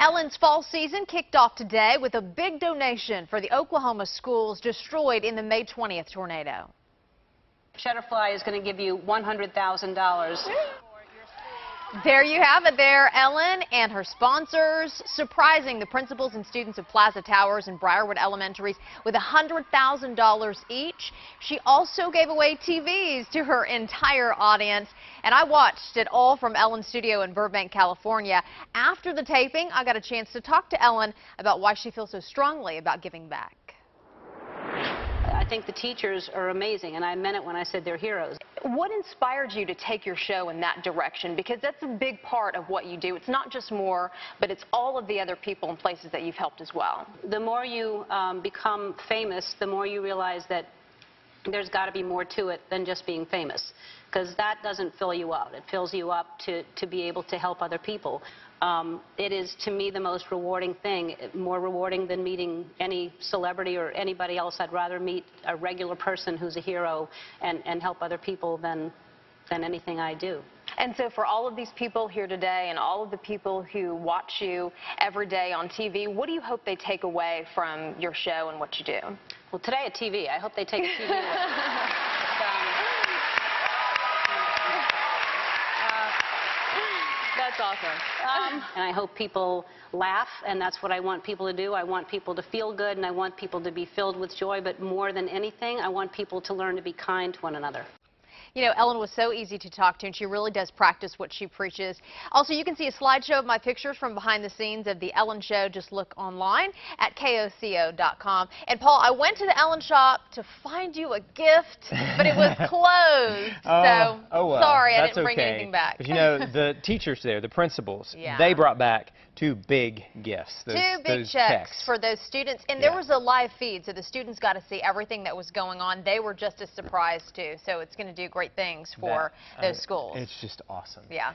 Ellen's fall season kicked off today with a big donation for the Oklahoma schools destroyed in the May 20th tornado. Shutterfly is going to give you $100,000. There you have it there, Ellen and her sponsors surprising the principals and students of Plaza Towers and Briarwood Elementaries with $100,000 each. She also gave away TVs to her entire audience, and I watched it all from Ellen's studio in Burbank, California. After the taping, I got a chance to talk to Ellen about why she feels so strongly about giving back. I think the teachers are amazing, and I meant it when I said they're heroes. What inspired you to take your show in that direction? Because that's a big part of what you do. It's not just Moore, but it's all of the other people and places that you've helped as well. The more you um, become famous, the more you realize that there's got to be more to it than just being famous because that doesn't fill you up. It fills you up to, to be able to help other people. Um, it is, to me, the most rewarding thing, more rewarding than meeting any celebrity or anybody else. I'd rather meet a regular person who's a hero and, and help other people than, than anything I do. And so for all of these people here today and all of the people who watch you every day on TV, what do you hope they take away from your show and what you do? Well, today at TV, I hope they take a TV away. That's awesome. Um, and I hope people laugh, and that's what I want people to do. I want people to feel good, and I want people to be filled with joy, but more than anything, I want people to learn to be kind to one another. You know, Ellen was so easy to talk to, and she really does practice what she preaches. Also, you can see a slideshow of my pictures from behind the scenes of The Ellen Show. Just look online at KOCO.com. And, Paul, I went to the Ellen shop to find you a gift, but it was closed. oh, so, oh well, sorry, I didn't bring okay. anything back. But you know, the teachers there, the principals, Yeah. they brought back two big gifts. Those, Two big checks, for those students. And there Yeah. was a live feed, so the students got to see everything that was going on. They were just as surprised, too. So it's going to do great things for That- those uh, schools. It's just awesome. Yeah.